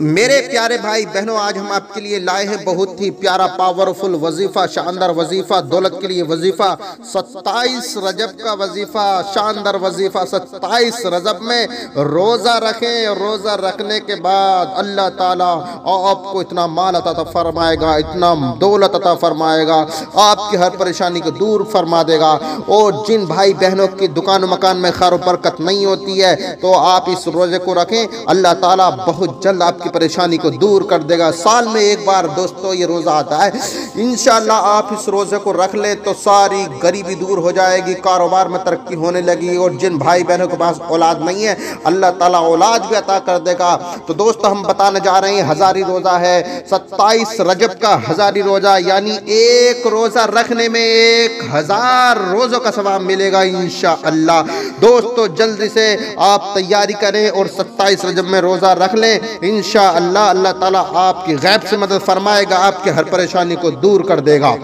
मेरे प्यारे भाई बहनों, आज हम आपके लिए लाए हैं बहुत ही प्यारा पावरफुल वजीफा, शानदार वजीफा, दौलत के लिए वजीफा 27 रजब का वजीफा, शानदार वजीफा 27 रजब में रोज़ा रखें, रोज़ा रखने के बाद अल्लाह ताला आपको इतना माल अता फरमाएगा, इतना दौलत अता फरमाएगा, आपकी हर परेशानी को दूर फरमा देगा। और जिन भाई बहनों की दुकान मकान में खैर बरकत नहीं होती है तो आप इस रोज़े को रखें, अल्लाह ताला बहुत जल्द आपकी आपकी परेशानी को दूर कर देगा। साल में एक बार दोस्तों ये रोज़ा आता है। इन आप इस रोज़े को रख ले तो सारी गरीबी दूर हो जाएगी, कारोबार में तरक्की होने लगी और जिन भाई बहनों के पास औलाद नहीं है, अल्लाह ताला औलाद भी अता कर देगा। तो दोस्तों हम बताने जा रहे हैं, हज़ारी रोज़ा है, सत्ताईस रजब का हज़ारी रोज़ा, यानी एक रोज़ा रखने में एक हज़ार रोज़ों का सवाब मिलेगा इन अल्लाह दोस्तों जल्दी से आप तैयारी करें और सत्ताईस रजब में रोज़ा रख लें। इन अल्लाह अल्लाह ताला आपकी गैब से मदद फरमाएगा, आपकी हर परेशानी को दूर कर देगा।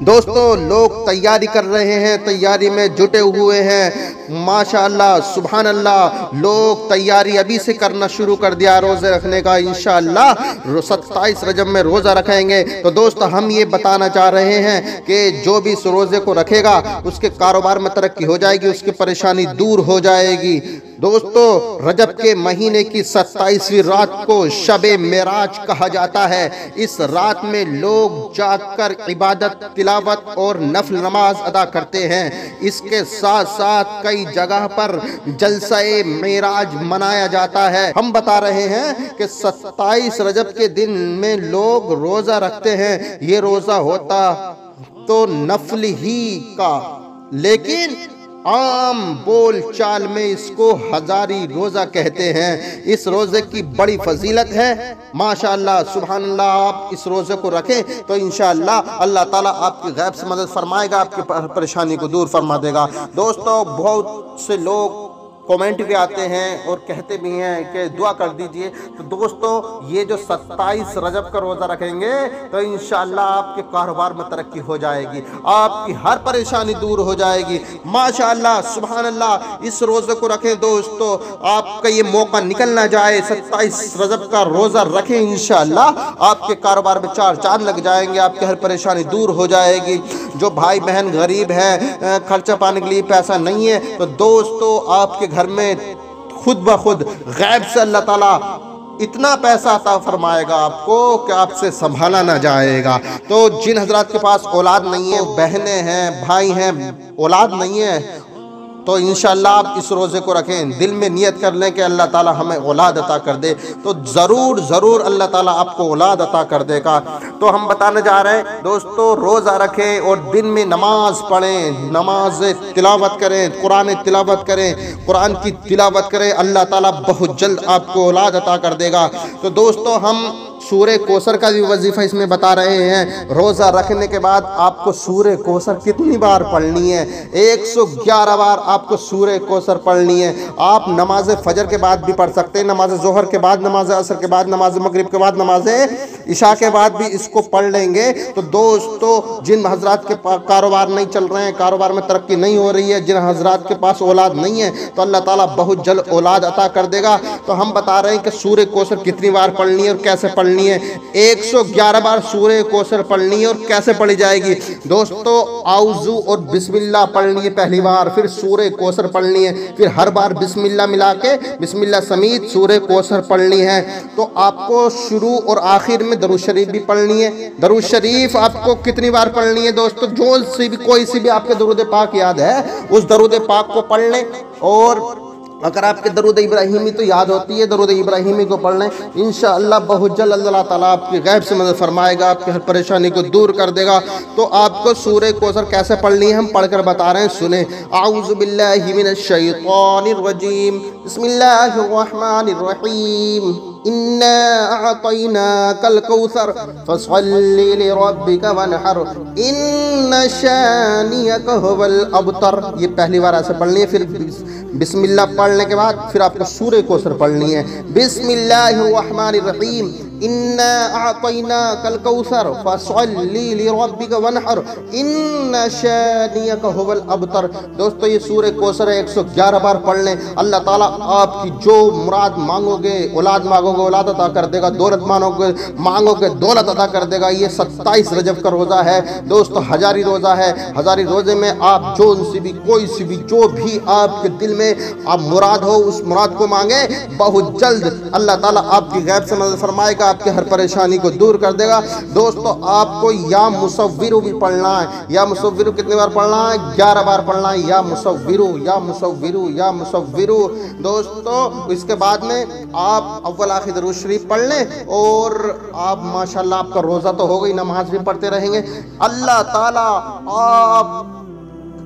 दोस्तों, लोग तैयारी कर रहे हैं, तैयारी में जुटे हुए हैं। माशाल्लाह सुबहान अल्लाह लोग तैयारी अभी से करना शुरू कर दिया, रोज़े रखने का इन सत्ताईस रजब में रोज़ा रखेंगे। तो दोस्त, हम ये बताना चाह रहे हैं कि जो भी इस रोज़े को रखेगा, उसके कारोबार में तरक्की हो जाएगी, उसकी परेशानी दूर हो जाएगी। दोस्तों, रजब के महीने की सत्ताईसवीं रात को शब मेराज कहा जाता है। इस रात में लोग जाकर इबादत, तिलावत और नफल नमाज़ अदा करते हैं। इसके साथ साथ कई जगह पर जलसा मेराज मनाया जाता है। हम बता रहे हैं कि सत्ताईस रजब के दिन में लोग रोज़ा रखते हैं। ये रोज़ा होता तो नफल ही का। लेकिन आम बोल चाल में इसको हजारी रोज़ा कहते हैं। इस रोज़े की बड़ी फजीलत है। माशाल्लाह, सुबहानल्लाह, आप इस रोज़े को रखें तो इन अल्लाह ताला आपकी गैब से मदद फरमाएगा, आपकी परेशानी को दूर फरमा देगा। दोस्तों, बहुत से लोग कमेंट भी आते हैं और कहते भी हैं कि दुआ कर दीजिए। तो दोस्तों, ये जो 27 रजब का रोज़ा रखेंगे तो इन आपके कारोबार में तरक्की हो जाएगी। आपकी हर परेशानी दूर हो जाएगी। माशाल्लाह सुबहान अल्लाह इस रोज़े को रखें दोस्तों। आपका ये मौका निकल ना जाए 27 रजब का रोज़ा रखें इन आपके कारोबार में चार चाँद लग जाएँगे, आपकी हर परेशानी दूर हो जाएगी। जो भाई बहन गरीब हैं खर्चा पाने के लिए पैसा नहीं है तो दोस्तों, आपके घर में खुद ब खुद गैब से अल्लाह ताला इतना पैसा अता फरमाएगा आपको कि आपसे संभाला ना जाएगा। तो जिन हजरात के पास औलाद नहीं है, बहनें हैं, भाई हैं, औलाद नहीं है तो इन आप इस रोज़े को रखें, दिल में नियत कर लें कि अल्लाह ताला हमें औलाद अता कर दे। तो ज़रूर ज़रूर अल्लाह ताला आपको औलाद अता कर देगा। तो हम बताने जा रहे हैं, दोस्तों, रोज़ा रखें और दिन में नमाज़ पढ़ें, नमाज़ तिलावत करें, कुरान तिलावत करें, कुरान की तिलावत करें, अल्लाह ताला बहुत जल्द आपको औलाद अता कर देगा। तो दोस्तों, हम सूर्य कोसर का भी वजीफ़ा इसमें बता रहे हैं। रोज़ा रखने के बाद आपको सूर्य कोसर कितनी बार पढ़नी है? 111 बार आपको सूर्य कोसर पढ़नी है। आप नमाज़ फजर के बाद भी पढ़ सकते हैं, नमाज़ जहर के बाद, नमाज़ असर के बाद, नमाज़ मगरब के बाद, नमाज़ ईशा के बाद भी इसको पढ़ लेंगे। तो दोस्तों, जिन हजरात के कारोबार नहीं चल रहे हैं, कारोबार में तरक्की नहीं हो रही है, जिन हजरात के पास औलाद नहीं है तो अल्लाह ताला बहुत जल्द औलाद अता कर देगा। तो हम बता रहे हैं कि सूर्य कोसर कितनी बार पढ़नी है और कैसे पढ़नी पढ़नी है। 111 बार सूर्य कोसर पढ़नी है और कैसे पढ़ी जाएगी? दोस्तों, आउजू और बिस्मिल्लाह पढ़नी है पहली बार, फिर सूर्य कोसर पढ़नी है, फिर हर बार बिस्मिल्लाह मिला के बिस्मिल्लाह समीत सूर्य कोसर पढ़नी है। तो आपको शुरू और आखिर में दरुज शरीफ भी पढ़नी है। दरुज शरीफ आपको कितनी बार पढ़नी है दोस्तों? जो सी भी, कोई सी भी आपके दरुद पाक याद है, उस दरुद पाक को पढ़ लें और अगर आपके दरुद इब्राहिमी तो याद होती है, दरुद इब्राहिमी को पढ़ लें। इन बहुत जल्द अल्लाह ताला आपकी गैब से मदद फरमाएगा, आपकी हर परेशानी को दूर कर देगा। तो आपको सूर्य कोसर कैसे पढ़नी है, हम पढ़कर बता रहे हैं, सुने। बिस्मिल्लाहिर्रहमानिर्रहीम इन्ना कौसर। अबतर। ये पहली बार ऐसे पढ़नी है, फिर बिस्मिल्लाह पढ़ने के बाद फिर आपको सूर्य कोसर पढ़नी है। बिस्मिल्लाहिर्रहमानिर्रहीम। इन्ना आतैना कल कौसर लिरब्बिक वनहर इन शानियक हुवल अबतर दोस्तों, ये सूर्य कौसर है 111 बार पढ़ लें। अल्लाह ताला आपकी जो मुराद मांगोगे, औलाद मांगोगे, औलाद अदा कर देगा, दौलत मांगोगे मांगोगे, दौलत अदा कर देगा, ये 27 रजब का रोज़ा है। दोस्तों, हजारी रोज़ा है। हजारी रोज़े में आप जो सी भी, कोई सी भी, जो भी आपके दिल में आप मुराद हो, उस मुराद को मांगे, बहुत जल्द अल्लाह ताला आपकी गैब से मदद फरमाएगा। आपकी हर परेशानी को दूर कर देगा। दोस्तों, आपको या मुसविर भी पढ़ना है, या मुसविर कितनी बार पढ़ना है? ग्यारह बार पढ़ना है, या मुसविर या मुसविर या मुसविर दोस्तों, इसके बाद में आप अव्वल आखिर दरूद शरीफ पढ़ लें, और आप, माशाल्लाह, आपका रोज़ा तो हो गई नमाज़ भी पढ़ते रहेंगे। अल्लाह ताला आप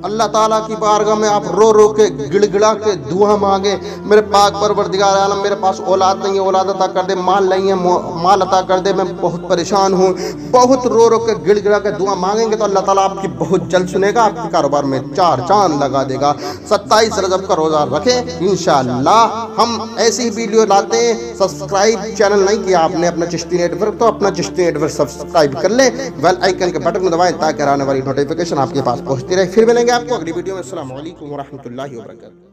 अल्लाह ताला की बारगाह में आप रो रो के, गिड़गिड़ा के दुआ मांगे। मेरे पाक परवरदिगार आलम, मेरे पास औलाद नहीं है, औलाद अता कर दे, माल नहीं है माल अता कर दे, मैं बहुत परेशान हूँ। बहुत रो रो के, गिड़गिड़ा के दुआ मांगेंगे तो अल्लाह ताला आपकी बहुत जल्द सुनेगा, आपके कारोबार में चार चाँद लगा देगा। सत्ताईस रजब का रोज़ा रखें इन हम ऐसी वीडियो लाते हैं, सब्सक्राइब चैनल नहीं किया आपने, अपना चिश्ती नेटवर्क तो अपना चिश्ती नेटवर्क सब्सक्राइब कर लें। वेल आइकन के बटन को दबाएँ, ताकि आने वाली नोटिफिकेशन आपके पास पहुँचती रहे। फिर मिलेंगे आपको अगली वीडियो में असल वरहमल वर्का